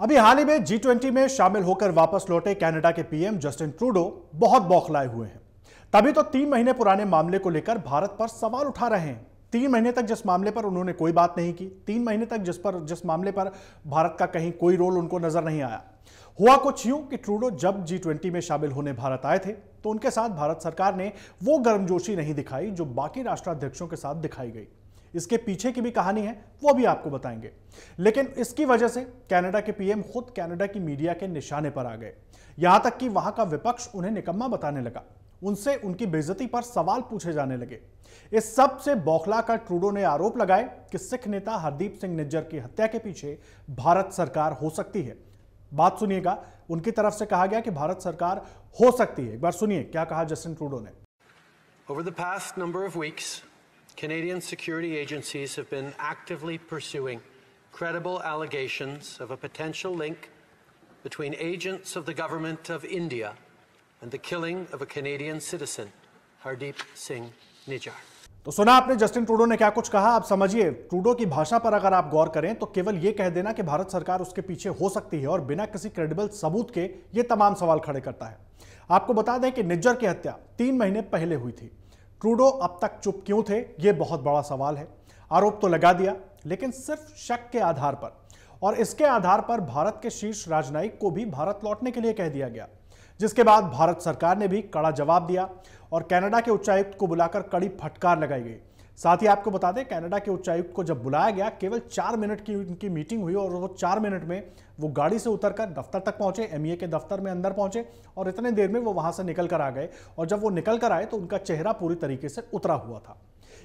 अभी हाल ही में G twenty में शामिल होकर वापस लौटे कनाडा के पीएम जस्टिन ट्रूडो बहुत बौखलाए हुए हैं। तभी तो तीन महीने पुराने मामले को लेकर भारत पर सवाल उठा रहे हैं। तीन महीने तक जिस मामले पर उन्होंने कोई बात नहीं की, तीन महीने तक जिस पर, जिस मामले पर भारत का कहीं कोई रोल उनको नज़र नहीं आया। हुआ कुछ यूँ कि ट्रूडो जब जी ट्वेंटी में शामिल होने भारत आए थे तो उनके साथ भारत सरकार ने वो गर्मजोशी नहीं दिखाई जो बाकी राष्ट्राध्यक्षों के साथ दिखाई गई। इसके पीछे की भी कहानी है वो भी आपको बताएँगे। लेकिन इसकी वजह से कनाडा के पीएम खुद कनाडा की मीडिया के निशाने पर आ गए। यहाँ तक कि वहाँ का विपक्ष उन्हें निकम्मा बताने लगा। उनसे उनकी बेइज्जती पर सवाल पूछे जाने लगे। इस सबसे बौखला कर ट्रूडो ने आरोप लगाए कि सिख नेता हरदीप सिंह निज्जर की हत्या के पीछे भारत सरकार हो सकती है। बात सुनिएगा। उनकी तरफ़ से कहा गया कि भारत सरकार हो सकती है। एक बार सुनिए क्या कहा जस्टिन ट्रूडो ने? Over the past number of weeks, Canadian security agencies have been actively pursuing credible allegations of a potential link between agents of the government of India and the killing of a Canadian citizen, Hardeep Singh Nijjar. तो सुना आपने Justin Trudeau ने क्या कुछ कहा आप समझिए Trudeau की भाषा पर अगर आप गौर करें तो केवल यह कह देना कि भारत सरकार उसके पीछे हो सकती है और बिना किसी क्रेडिबल सबूत के ये तमाम सवाल खड़े करता है आपको बता दें कि निज्जर की हत्या तीन महीने पहले हुई थी ट्रूडो अब तक चुप क्यों थे? यह बहुत बड़ा सवाल है। आरोप तो लगा दिया, लेकिन सिर्फ़ शक के आधार पर। और इसके आधार पर भारत के शीर्ष राजनयिक को भी भारत लौटने के लिए कह दिया गया। जिसके बाद भारत सरकार ने भी कड़ा जवाब दिया और कनाडा के उच्चायुक्त को बुलाकर कड़ी फटकार लगाई गई। साथ ही आपको बता दें, कनाडा के उच्चायुक्त को जब बुलाया गया, केवल चार मिनट की उनकी मीटिंग हुई और वो चार मिनट में वो गाड़ी से उतरकर दफ्तर तक पहुँचे एमईए के दफ्तर में अंदर पहुँचे और इतने देर में वो वहाँ से निकल कर आ गए और जब वो निकल कर आए तो उनका चेहरा पूरी तरीके से उतरा हुआ था।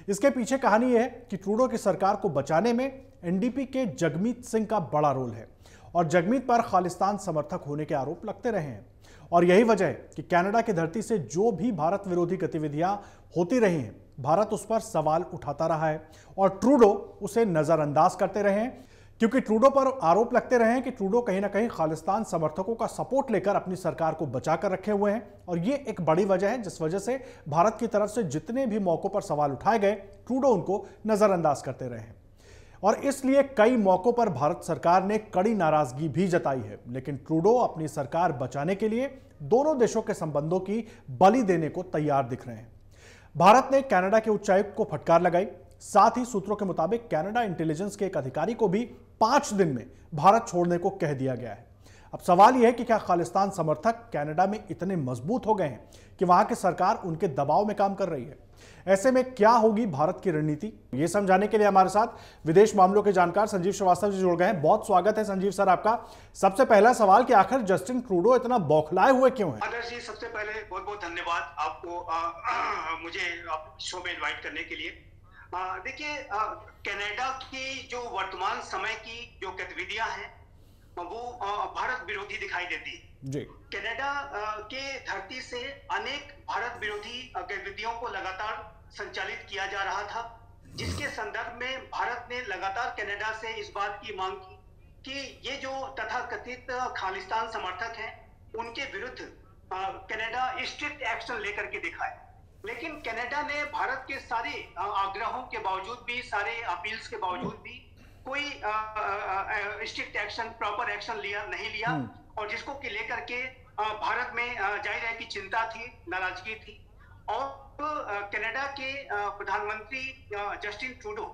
इसके पीछे कहानी यह है कि ट्रूडो की सरकार को बचाने में एनडीपी के जगमीत सिंह का बड़ा रोल है और जगमीत पर खालिस्तान समर्थक होने के आरोप लगते रहे हैं। और यही वजह है कि कनाडा की धरती से जो भी भारत विरोधी गतिविधियाँ होती रही हैं भारत उस पर सवाल उठाता रहा है और ट्रूडो उसे नजरअंदाज करते रहे हैं, क्योंकि ट्रूडो पर आरोप लगते रहे हैं कि ट्रूडो कहीं ना कहीं खालिस्तान समर्थकों का सपोर्ट लेकर अपनी सरकार को बचाकर रखे हुए हैं। और ये एक बड़ी वजह है, जिस वजह से भारत की तरफ़ से जितने भी मौकों पर सवाल उठाए गए, ट्रूडो उनको नजरअंदाज करते रहे हैं। और इसलिए कई मौकों पर भारत सरकार ने कड़ी नाराज़गी भी जताई है, लेकिन ट्रूडो अपनी सरकार बचाने के लिए दोनों देशों के संबंधों की बलि देने को तैयार दिख रहे हैं। भारत ने कनाडा के उच्चायुक्त को फटकार लगाई। साथ ही सूत्रों के मुताबिक कनाडा इंटेलिजेंस के एक अधिकारी को भी पाँच दिन में भारत छोड़ने को कह दिया गया है। अब सवाल यह है कि क्या खालिस्तान समर्थक कनाडा में इतने मज़बूत हो गए हैं कि वहाँ की सरकार उनके दबाव में काम कर रही है? ऐसे में क्या होगी भारत की रणनीति? ये समझाने के लिए हमारे साथ विदेश मामलों के जानकार संजीव श्रीवास्तव जी जुड़ गए हैं। बहुत स्वागत है संजीव सर आपका। सबसे पहला सवाल कि आखिर जस्टिन ट्रूडो इतना बौखलाए हुए क्यों है? आदर्श जी सबसे पहले बहुत बहुत धन्यवाद आपको आ, आ, मुझे आप शो में इन्वाइट करने के लिए। देखिए कनाडा की जो वर्तमान समय की जो गतिविधियाँ हैं वो भारत विरोधी दिखाई देती जी। कनाडा के धरती से अनेक भारत विरोधी गतिविधियों को लगातार संचालित किया जा रहा था जिसके संदर्भ में भारत ने लगातार कनाडा से इस बात की मांग की कि ये जो तथाकथित खालिस्तान समर्थक हैं उनके विरुद्ध कनाडा स्ट्रिक्ट एक्शन लेकर के दिखाए। लेकिन कनाडा ने भारत के सारे आग्रहों के बावजूद भी सारे अपील्स के बावजूद भी कोई स्ट्रिक्ट एक्शन प्रॉपर एक्शन लिया नहीं लिया। हम्म। और जिसको कि लेकर के भारत में ज़ाहिर है कि चिंता थी नाराज़गी थी। और कनाडा के प्रधानमंत्री जस्टिन ट्रूडो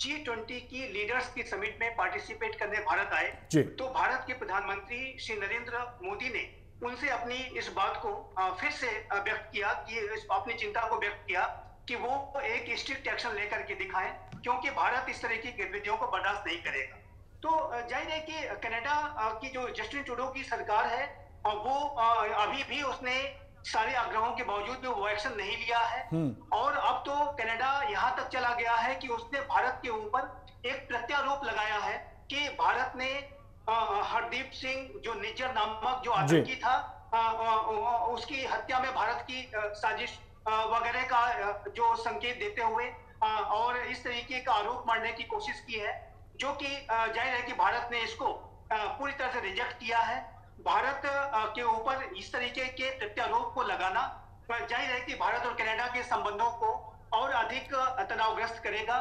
जी ट्वेंटी की लीडर्स की समिट में पार्टिसिपेट करने भारत आए। तो भारत के प्रधानमंत्री श्री नरेंद्र मोदी ने उनसे अपनी इस बात को फिर से व्यक्त किया कि अपनी चिंता को व्यक्त किया कि वो एक स्ट्रिक्ट एक्शन लेकर के दिखाएँ। क्योंकि भारत इस तरह की गतिविधियों को बर्दाश्त नहीं करेगा। तो ज़ाहिर है कि कनाडा की जो जस्टिन ट्रूडो की सरकार है वो अभी भी उसने सारे आग्रहों के बावजूद भी वो एक्शन नहीं लिया है। हम्म। और अब तो कनाडा यहाँ तक चला गया है कि उसने भारत के ऊपर एक प्रत्यारोप लगाया है कि भारत ने हरदीप सिंह जो निज्जर नामक जो आतंकी था उसकी हत्या में भारत की साजिश वगैरह का जो संकेत देते हुए और इस तरीके का आरोप मारने की कोशिश की है जो कि ज़ाहिर है कि भारत ने इसको पूरी तरह से रिजेक्ट किया है। भारत के ऊपर इस तरीके के प्रत्यारोप को लगाना ज़ाहिर है कि भारत और कनाडा के संबंधों को और अधिक तनावग्रस्त करेगा।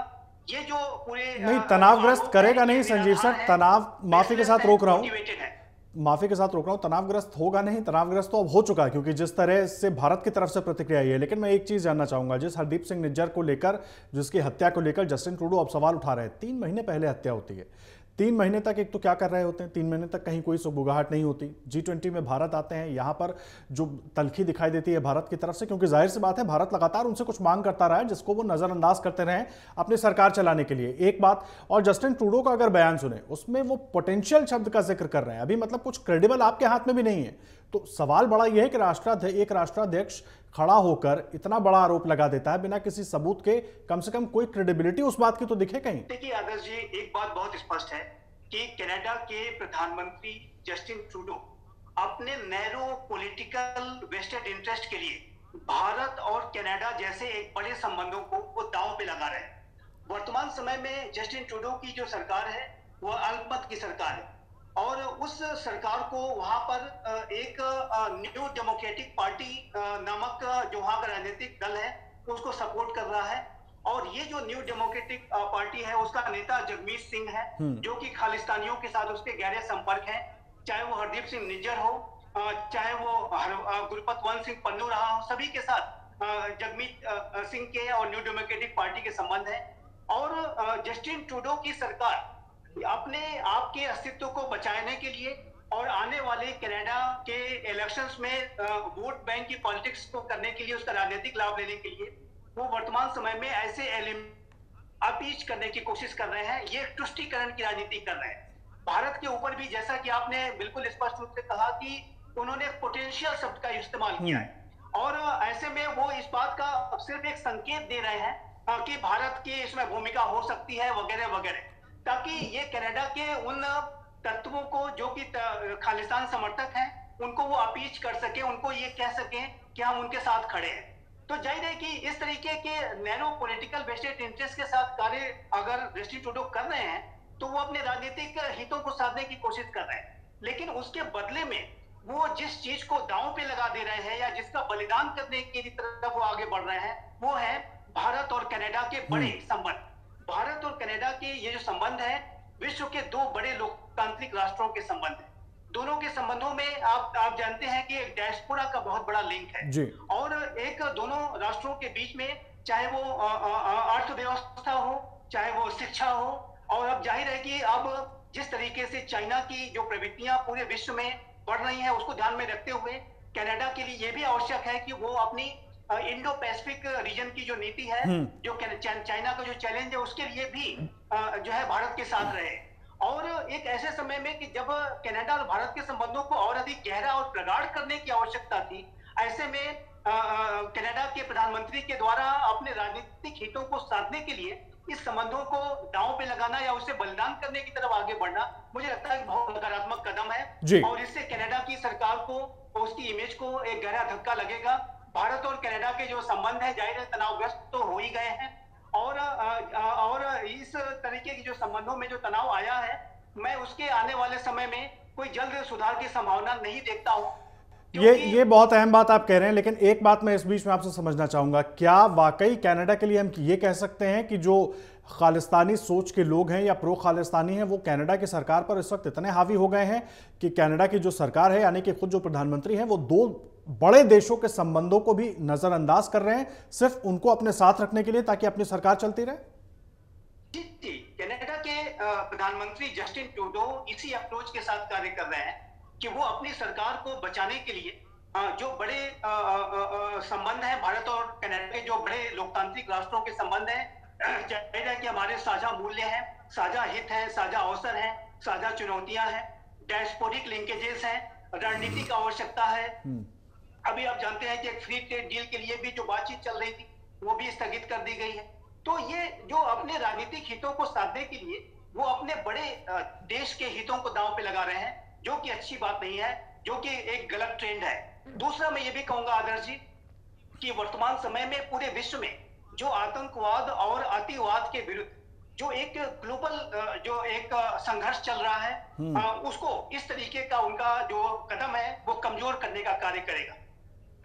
ये जो पूरे नहीं तनावग्रस्त करेगा नहीं संजीव सर तनाव माफ़ी के साथ रोक रहा हूँ। माफ़ी के साथ रोक रहा हूँ, तनावग्रस्त होगा नहीं, तनावग्रस्त तो अब हो चुका है, क्योंकि जिस तरह से भारत की तरफ़ से प्रतिक्रिया आई है, लेकिन मैं एक चीज़ जानना चाहूँगा, जिस हरदीप सिंह निज्जर को लेकर, जिसकी हत्या को लेकर जस्टिन ट्रूडो अब सवाल उठा रहे हैं, तीन महीने पहले हत्या होती है तीन महीने तक एक तो क्या कर रहे होते हैं? तीन महीने तक कहीं कोई सुबुगाहट नहीं होती। जी ट्वेंटी में भारत आते हैं, यहाँ पर जो तलखी दिखाई देती है भारत की तरफ़ से, क्योंकि ज़ाहिर सी बात है, भारत लगातार उनसे कुछ मांग करता रहा है, जिसको वो नजरअंदाज करते रहे अपनी सरकार चलाने के लिए। एक बात, और जस्टिन टूडो का अगर बयान सुने, उसमें वो पोटेंशियल शब्द का ज़िक्र कर रहे हैं। अभी मतलब कुछ क्रेडिबल आपके हाथ में भी नहीं है। तो सवाल बड़ा यह है कि राष्ट्राध्यक्ष एक राष्ट्राध्यक्ष खड़ा होकर इतना बड़ा आरोप लगा देता है, बिना किसी सबूत के, कम से कम कोई क्रेडिबिलिटी उस बात की तो दिखे कहीं? देखिए, आदर्श जी, एक बात बहुत स्पष्ट है कि कनाडा के प्रधानमंत्री जस्टिन ट्रूडो अपने नैरो पॉलिटिकल वेस्टेड इंटरेस्ट के लिए भारत और कनाडा जैसे एक बड़े संबंधों को वो दांव पे लगा रहे हैं। वर्तमान समय में जस्टिन ट्रूडो की जो सरकार है, वह अल्पमत की सरकार है। उस सरकार को वहाँ पर एक न्यू डेमोक्रेटिक पार्टी नामक जो वहाँ का राजनीतिक दल है उसको सपोर्ट कर रहा है। और ये जो न्यू डेमोक्रेटिक पार्टी है उसका नेता जगमीत सिंह है हम्म। जो कि खालिस्तानियों के साथ उसके गहरे संपर्क है। चाहे वो हरदीप सिंह निज्जर हो चाहे वो गुरपत वन सिंह पन्नू रहा हो सभी के साथ जगमीत सिंह के और न्यू डेमोक्रेटिक पार्टी के संबंध है। और जस्टिन ट्रूडो की सरकार अपने आपके अस्तित्व को बचाने के लिए और आने वाले कनाडा के इलेक्शंस में वोट बैंक की पॉलिटिक्स को करने के लिए, उसका राजनीतिक लाभ लेने के लिए, वो वर्तमान समय में ऐसे अपीच करने की कोशिश कर रहे हैं, ये तुष्टिकरण की राजनीति कर रहे हैं भारत के ऊपर भी जैसा कि आपने बिल्कुल स्पष्ट रूप से कहा कि उन्होंने पोटेंशियल शब्द का इस्तेमाल किया है। और ऐसे में वो इस बात का सिर्फ़ एक संकेत दे रहे हैं कि भारत की इसमें भूमिका हो सकती है, वगैरह वगैरह ताकि ये कनाडा के उन तत्वों को जो कि खालिस्तान समर्थक हैं उनको वो अपीच कर सके उनको ये कह सके कि हम उनके साथ खड़े हैं। तो ज़ाहिर है कि इस तरीके के नैनो पॉलिटिकल वेस्टेड इंटरेस्ट के साथ कार्य अगर दृष्टि टूडो कर रहे हैं तो वो अपने राजनीतिक हितों को साधने की कोशिश कर रहे हैं। लेकिन उसके बदले में वो जिस चीज़ को दांव पे लगा दे रहे हैं या जिसका बलिदान करने की तरफ़ वो आगे बढ़ रहे हैं वो है भारत और कनाडा के बड़े हम्म। संबंध। भारत और कनाडा के ये जो संबंध है विश्व के दो बड़े लोकतांत्रिक राष्ट्रों के संबंध है दोनों के संबंधों में आप आप जानते हैं कि एक डैशपोरा का बहुत बड़ा लिंक है जी। और एक दोनों राष्ट्रों के बीच में चाहे वो अर्थव्यवस्था हो चाहे वो शिक्षा हो और अब ज़ाहिर है कि अब जिस तरीके से चाइना की जो प्रवृत्तियाँ पूरे विश्व में बढ़ रही है उसको ध्यान में रखते हुए कनाडा के लिए यह भी आवश्यक है कि वो अपनी इंडो पैसिफिक रीजन की जो नीति है हम्म। जो चाइना का जो चैलेंज है उसके लिए भी जो है भारत के साथ रहे। और एक ऐसे समय में कि जब कनाडा और भारत के संबंधों को और अधिक गहरा और प्रगाढ़ करने की आवश्यकता थी ऐसे में कनाडा के प्रधानमंत्री के द्वारा अपने राजनीतिक हितों को साधने के लिए इस संबंधों को दांव पे लगाना या उसे बलिदान करने की तरफ़ आगे बढ़ना मुझे लगता है बहुत नकारात्मक कदम है। और इससे कनाडा की सरकार को उसकी इमेज को एक गहरा धक्का लगेगा। भारत और कनाडा के जो संबंध है ज़ाहिर तनावग्रस्त तो हो ही गए हैं। और और इस तरीके की जो संबंधों में जो तनाव आया है मैं उसके आने वाले समय में कोई जल्द सुधार की संभावना नहीं देखता हूँ। ये ये बहुत अहम बात आप कह रहे हैं लेकिन एक बात मैं इस बीच में आपसे समझना चाहूँगा। क्या वाकई कनाडा के लिए हम ये कह सकते हैं कि जो खालिस्तानी सोच के लोग हैं या प्रो खालिस्तानी हैं वो कनाडा की सरकार पर इस वक्त इतने हावी हो गए हैं कि कनाडा की जो सरकार है यानी कि खुद जो प्रधानमंत्री हैं वो दो बड़े देशों के संबंधों को भी नजरअंदाज कर रहे हैं। सिर्फ़ उनको अपने साथ रखने के लिए ताकि अपनी सरकार चलती रहे। कनाडा के प्रधानमंत्री जस्टिन ट्रूडो इसी अप्रोच के साथ कार्य कर रहे हैं कि वो अपनी सरकार को बचाने के लिए जो बड़े संबंध हैं भारत और कनाडा के जो बड़े लोकतांत्रिक राष्ट्रों के संबंध हैं ज़ाहिर है कि हमारे साझा मूल्य हैं साझा हित है साझा अवसर है साझा चुनौतियाँ हैं डैशपोरिक लिंकेजेस हैं रणनीतिक आवश्यकता है। हम्म। अभी आप जानते हैं कि एक फ्री ट्रेड डील के लिए भी जो बातचीत चल रही थी वो भी स्थगित कर दी गई है। तो ये जो अपने राजनीतिक हितों को साधने के लिए वो अपने बड़े देश के हितों को दांव पे लगा रहे हैं जो कि अच्छी बात नहीं है जो कि एक गलत ट्रेंड है। दूसरा मैं ये भी कहूँगा आदर्श जी कि वर्तमान समय में पूरे विश्व में जो आतंकवाद और अतिवाद के विरुद्ध जो एक ग्लोबल जो एक संघर्ष चल रहा है हम्म। उसको इस तरीके का उनका जो कदम है वो कमज़ोर करने का कार्य करेगा।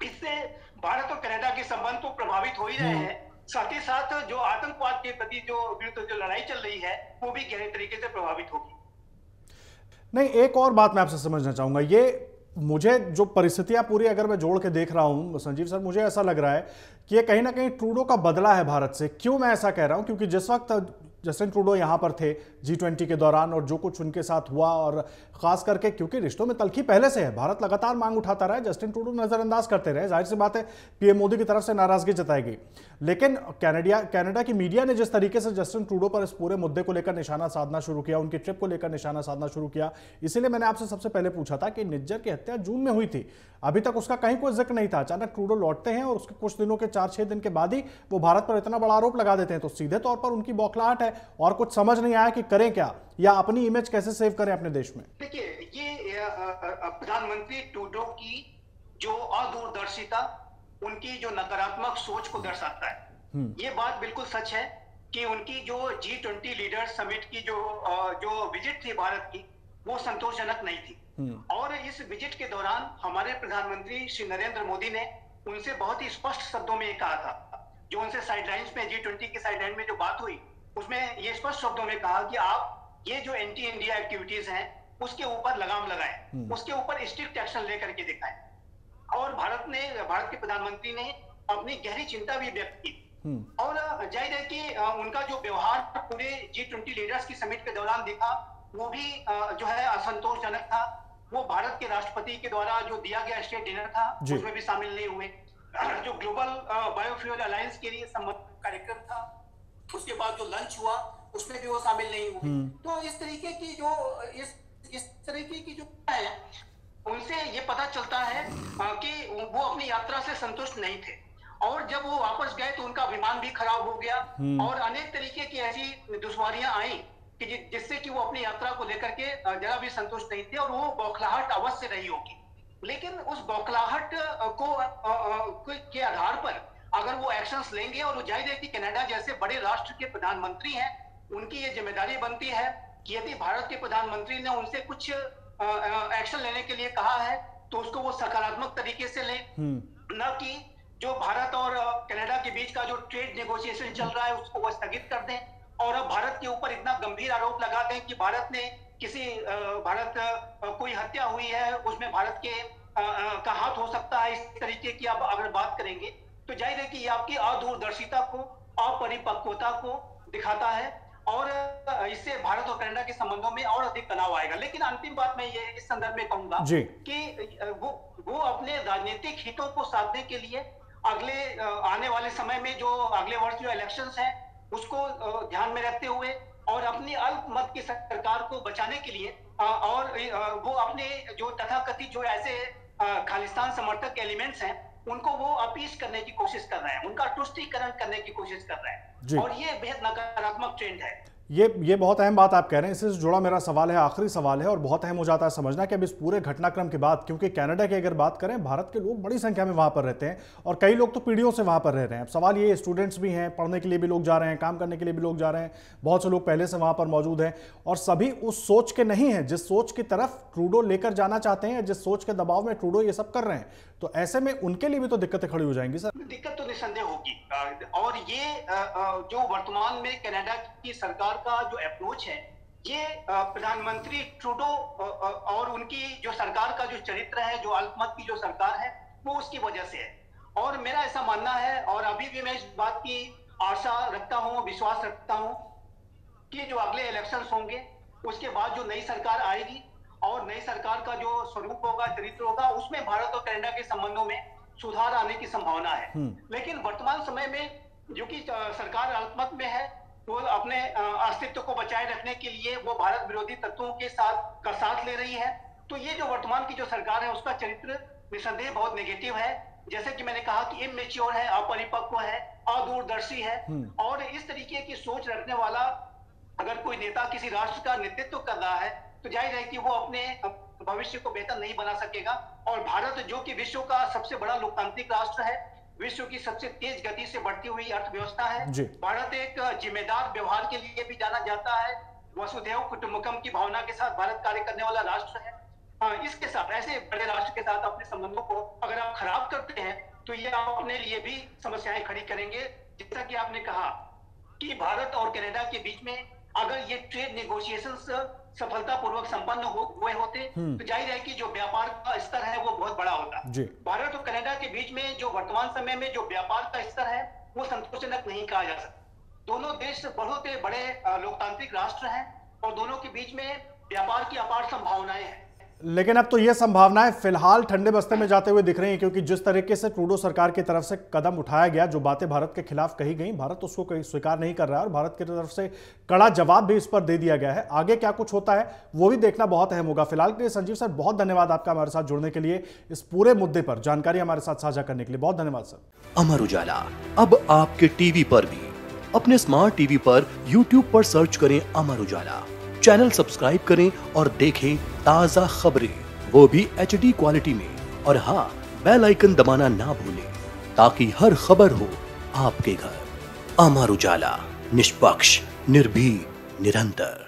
इससे भारत और कनाडा के संबंध तो प्रभावित हो ही रहे हम्म। हैं साथ ही साथ जो आतंकवाद के प्रति जो विरुद्ध जो लड़ाई चल रही है वो भी गहरे तरीके से प्रभावित होगी। नहीं एक और बात मैं आपसे समझना चाहूँगा। ये मुझे जो परिस्थितियाँ पूरी अगर मैं जोड़ के देख रहा हूँ संजीव सर मुझे ऐसा लग रहा है कि ये कहीं ना कहीं ट्रूडो का बदला है भारत से। क्यों मैं ऐसा कह रहा हूँ? क्योंकि जिस वक्त जस्टिन ट्रूडो यहाँ पर थे जी ट्वेंटी के दौरान और जो कुछ उनके साथ हुआ और खास करके क्योंकि रिश्तों में तलखी पहले से है, भारत लगातार मांग उठाता रहा जस्टिन ट्रूडो नजरअंदाज करते रहे। ज़ाहिर सी बात है, पीएम मोदी की तरफ़ से नाराज़गी जताई गई। लेकिन कैनेडिया, कैनेडा की मीडिया ने जिस तरीके से जस्टिन ट्रूडो पर इस पूरे मुद्दे को लेकर निशाना साधना शुरू किया, उनकी ट्रिप को लेकर निशाना साधना शुरू किया, इसीलिए मैंने आपसे सबसे पहले पूछा था कि निज्जर की हत्या जून में हुई थी। अभी तक उसका कहीं कोई ज़िक्र नहीं था। अचानक ट्रूडो लौटते हैं और उसके कुछ दिनों के चार छह दिन के बाद ही वो भारत पर इतना बड़ा आरोप लगा देते हैं तो सीधे तौर पर उनकी बौखलाहट है और कुछ समझ नहीं आया कि करें क्या या अपनी इमेज कैसे सेव करें अपने देश में। देखिए, ये प्रधानमंत्री ट्रूडो की जो अदूरदर्शिता उनकी जो नकारात्मक सोच को दर्शाता है हम्म। ये बात बिल्कुल सच है कि उनकी जो जी ट्वेंटी लीडर समिट की जो जो विज़िट थी भारत की वो संतोषजनक नहीं थी हम्म। और इस विज़िट के दौरान हमारे प्रधानमंत्री श्री नरेंद्र मोदी ने उनसे बहुत ही स्पष्ट शब्दों में कहा था जो उनसे साइडलाइंस में जी ट्वेंटी की साइडलाइन में जो बात हुई उसमें ये स्पष्ट शब्दों में कहा कि आप ये जो एंटी इंडिया एक्टिविटीज़ हैं उसके ऊपर लगाम लगाएँ हम्म। उसके ऊपर स्ट्रिक्ट एक्शन लेकर के दिखाएँ और भारत ने भारत के प्रधानमंत्री ने अपनी गहरी चिंता भी व्यक्त की। हम्म। और ज़ाहिर है कि उनका जो व्यवहार पूरे जी ट्वेंटी लीडर्स की समिट के दौरान दिखा वो भी जो है असंतोषजनक था। वो भारत के राष्ट्रपति के द्वारा जो दिया गया स्टेट डिनर था उसमें भी शामिल नहीं हुए। जो ग्लोबल बायोफ्यूल अलायंस के लिए संबंधित कार्यक्रम था उसके बाद जो लंच हुआ उसमें भी वो शामिल नहीं हुए। हम्म। तो इस तरीके की जो इस इस तरीके की जो है उनसे ये पता चलता है कि वो अपनी यात्रा से संतुष्ट नहीं थे। और जब वो वापस गए तो उनका विमान भी खराब हो गया। हम्म। और अनेक तरीके की ऐसी दुश्वारियाँ आई कि जिससे कि वो अपनी यात्रा को लेकर के जरा भी संतुष्ट नहीं थे और वो बौखलाहट अवश्य रही होगी। लेकिन उस बौखलाहट को के आधार पर अगर वो एक्शंस लेंगे और वो ज़ाहिर है कि कनाडा जैसे बड़े राष्ट्र के प्रधानमंत्री हैं उनकी ये ज़िम्मेदारी बनती है कि यदि भारत के प्रधानमंत्री ने उनसे कुछ एक्शन लेने के लिए कहा है तो उसको वो सकारात्मक तरीके से लें। हम्म। न कि जो भारत और कनाडा के बीच का जो ट्रेड नेगोशिएशन चल रहा है उसको वो स्थगित कर दें। और अब भारत के ऊपर इतना गंभीर आरोप लगा दें कि भारत ने किसी भारत कोई हत्या हुई है उसमें भारत के का हाथ हो सकता है इस तरीके की आप अगर बात करेंगे तो ज़ाहिर है कि ये आपकी अदूरदर्शिता को अपरिपक्वता को दिखाता है। और इससे भारत और कनाडा के संबंधों में और अधिक तनाव आएगा। लेकिन अंतिम बात मैं ये इस संदर्भ में कहूँगा कि वो वो अपने राजनीतिक हितों को साधने के लिए अगले आने वाले समय में जो अगले वर्ष जो इलेक्शन है उसको ध्यान में रखते हुए और अपनी अल्प मत की सरकार को बचाने के लिए और वो अपने जो तथाकथित जो ऐसे खालिस्तान समर्थक एलिमेंट्स हैं उनको वो अपीस करने की कोशिश कर रहे हैं उनका तुष्टिकरण करने की कोशिश कर रहे हैं। और ये बेहद नकारात्मक ट्रेंड है। ये ये बहुत अहम बात आप कह रहे हैं, इससे जुड़ा मेरा सवाल है, आखिरी सवाल है, और बहुत अहम हो जाता है समझना कि अब इस पूरे घटनाक्रम के बाद, क्योंकि कनाडा की अगर बात करें, भारत के लोग बड़ी संख्या में वहाँ पर रहते हैं, और कई लोग तो पीढ़ियों से वहाँ पर रह रहे हैं। अब सवाल ये स्टूडेंट्स भी हैं, पढ़ने के लिए भी लोग जा रहे हैं, काम करने के लिए भी लोग जा रहे हैं, बहुत से लोग पहले से वहाँ पर मौजूद हैं, और सभी उस सोच के नहीं है, जिस सोच की तरफ़ ट्रूडो लेकर जाना चाहते हैं, जिस सोच के दबाव में ट्रूडो ये सब कर रहे हैं। तो ऐसे में उनके लिए भी तो दिक्कतें खड़ी हो जाएँगी, सर। दिक्कत तो निसंदेह होगी। और ये जो वर्तमान में कनाडा की सरकार का जो अप्रोच है, ये प्रधानमंत्री ट्रूडो और उनकी जो सरकार का जो चरित्र है, जो अल्पमत की जो सरकार है, वो उसकी वजह से है। और मेरा ऐसा मानना है, और अभी भी मैं इस बात की आशा रखता हूँ, विश्वास रखता हूँ, कि जो अगले इलेक्शन होंगे, उसके बाद जो नई सरकार आएगी, और नई सरकार का जो स्वरूप होगा, चरित्र होगा, उसमें भारत और कनाडा के संबंधों में सुधार आने की संभावना है हम्म। लेकिन वर्तमान समय में जो कि सरकार अल्पमत में है वो अपने अस्तित्व को बचाए रखने के लिए वो भारत विरोधी तत्वों के साथ का साथ ले रही है तो ये जो वर्तमान की जो सरकार है उसका चरित्र निसंदेह बहुत नेगेटिव है जैसे कि मैंने कहा कि इमेच्योर है अपरिपक्व है अदूरदर्शी है हम्म। और इस तरीके की सोच रखने वाला अगर कोई नेता किसी राष्ट्र का नेतृत्व कर रहा है तो ज़ाहिर है कि वो अपने भविष्य को बेहतर नहीं बना सकेगा। और भारत जो कि विश्व का सबसे बड़ा लोकतांत्रिक राष्ट्र है विश्व की सबसे तेज गति से बढ़ती हुई अर्थव्यवस्था है। भारत एक जिम्मेदार व्यवहार के लिए भी जाना जाता है। वसुदेव कुटुंबकम की भावना के साथ भारत कार्य करने वाला राष्ट्र है। हाँ, इसके साथ ऐसे बड़े राष्ट्र के साथ अपने संबंधों को अगर आप खराब करते हैं तो ये आप अपने लिए भी समस्याएँ खड़ी करेंगे। जैसा कि आपने कहा कि भारत और कनाडा के बीच में अगर ये ट्रेड नेगोशिएशन सफलतापूर्वक संपन्न हो हुए होते हम्म। तो ज़ाहिर है कि जो व्यापार का स्तर है वो बहुत बड़ा होता। भारत और कनाडा के बीच में जो वर्तमान समय में जो व्यापार का स्तर है वो संतोषजनक नहीं कहा जा सकता। दोनों देश बहुत बड़े लोकतांत्रिक राष्ट्र हैं और दोनों के बीच में व्यापार की अपार संभावनाएँ हैं। लेकिन अब तो ये संभावनाएँ फ़िलहाल ठंडे बस्ते में जाते हुए दिख रही हैं, क्योंकि जिस तरीके से ट्रूडो सरकार की तरफ़ से कदम उठाया गया, जो बातें भारत के खिलाफ कही गई, भारत उसको कहीं स्वीकार नहीं कर रहा है और भारत की तरफ़ से कड़ा जवाब भी इस पर दे दिया गया है। आगे क्या कुछ होता है, वो भी देखना बहुत अहम होगा। फ़िलहाल के लिए संजीव सर, बहुत धन्यवाद आपका हमारे साथ जुड़ने के लिए इस पूरे मुद्दे पर। जानकारी हमारे साथ साझा करने के लिए बहुत धन्यवाद सर। अमर उजाला, अब आपके टीवी पर भी। अपने स्मार्ट टीवी पर यूट्यूब पर सर्च करें अमर उजाला। चैनल सब्सक्राइब करें और देखें ताज़ा खबरें। वो भी एचडी क्वालिटी में। और हाँ बेल आइकन दबाना ना भूलें, ताकि हर खबर हो आपके घर। अमर उजाला, निष्पक्ष निर्भी निरंतर।